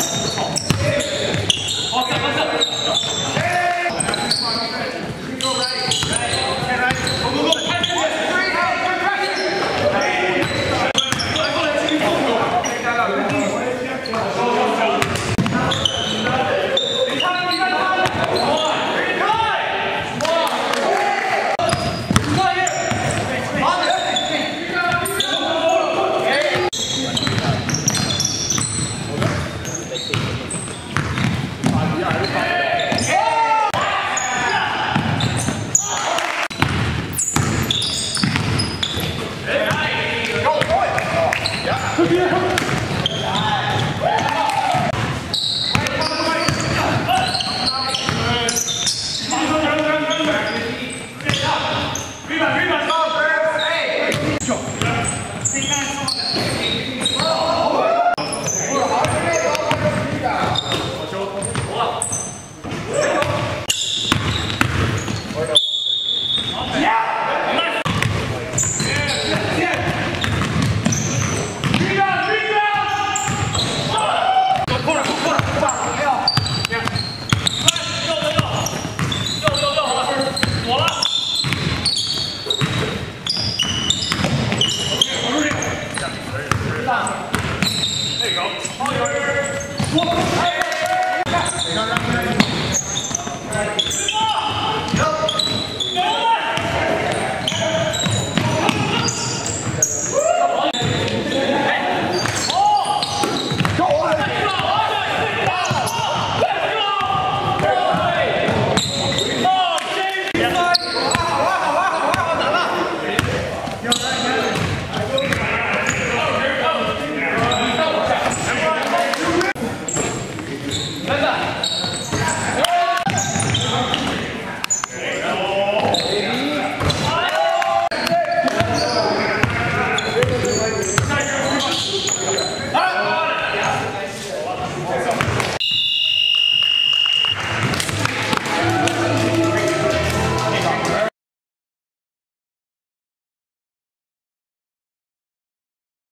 好。别 这手好球儿我哎